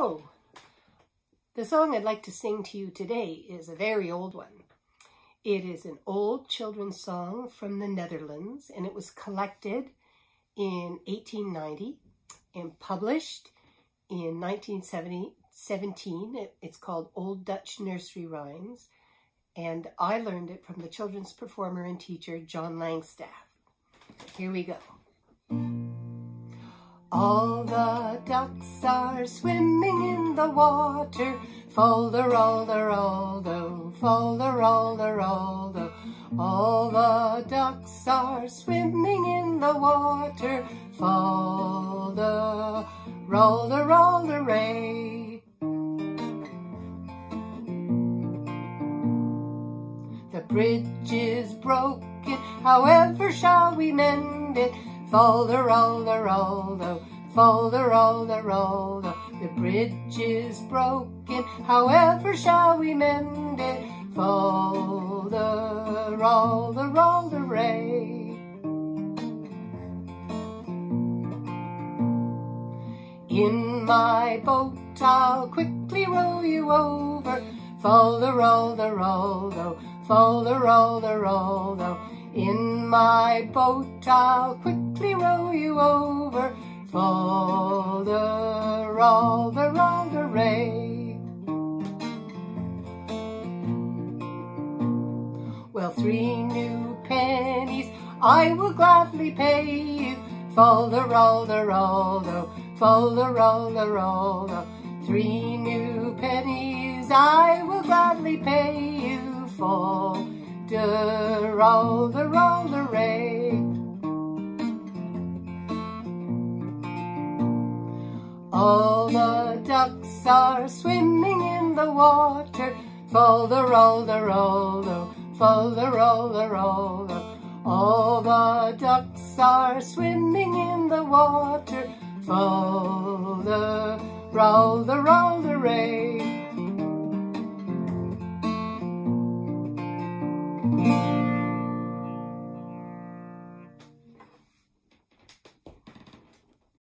Hello. The song I'd like to sing to you today is a very old one. It is an old children's song from the Netherlands and it was collected in 1890 and published in 1917. It's called Old Dutch Nursery Rhymes and I learned it from the children's performer and teacher John Langstaff. Here we go. All the ducks are swimming in the water. Folder, rolder, roldo, folder, rolder, roldo. All the ducks are swimming in the water. Folder, rolder, rolder, ray. Eh. The bridge is broken, however shall we mend it? Folder, rolder, roldo, folder, rolder, roldo. The bridge is broken, however shall we mend it? Folder, rolder, rolder, ray. In my boat I'll quickly row you over. Folder, rolder, roldo, folder, rolder, roldo. In my boat I'll quickly row you over. Folder, rolder, rolder, ray. Well, three new pennies I will gladly pay you. Folder, rolder, rolder, folder, rolder, rolder. Three new pennies I will gladly pay you. Roll the roll the ray. All the ducks are swimming in the water. Folder, roll the roll the folder, roll the roll the. All the ducks are swimming in the water. Folder, roll the roll the ray.